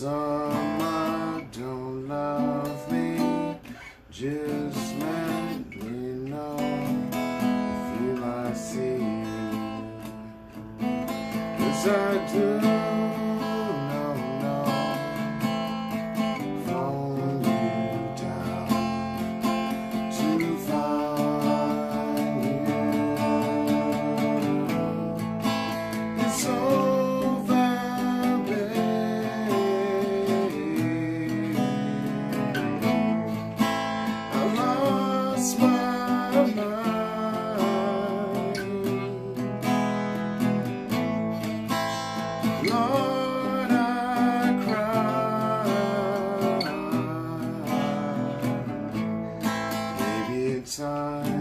Summer don't love me, just let me know if you might see me. Cause I do. Maybe